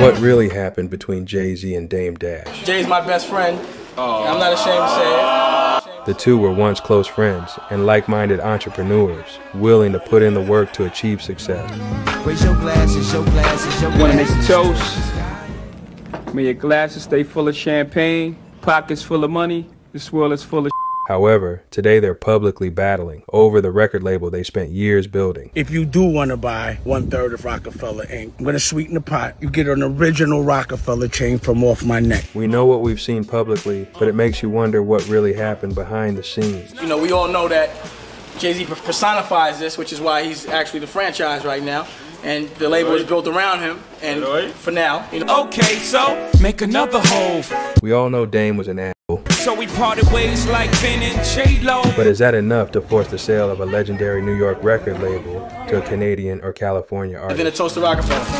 What really happened between Jay Z and Dame Dash? Jay's my best friend. I'm not ashamed to say it. The two were once close friends and like minded entrepreneurs, willing to put in the work to achieve success. Raise your glasses, your glasses, your Want to make a toast? May your glasses stay full of champagne, pockets full of money. This world is full of. However, today they're publicly battling over the record label they spent years building. If you do want to buy one third of Roc-A-Fella Inc., I'm going to sweeten the pot. You get an original Roc-A-Fella chain from off my neck. We know what we've seen publicly, but it makes you wonder what really happened behind the scenes. You know, we all know that Jay Z personifies this, which is why he's actually the franchise right now. And the label is built around him. And for now, you know, Okay, so make another hole. We all know Dame was an asshole, So we parted ways like Ben and J Lo. but is that enough to force the sale of a legendary New York record label to a Canadian or California artist? then a artist? toast to Roc-A-Fella.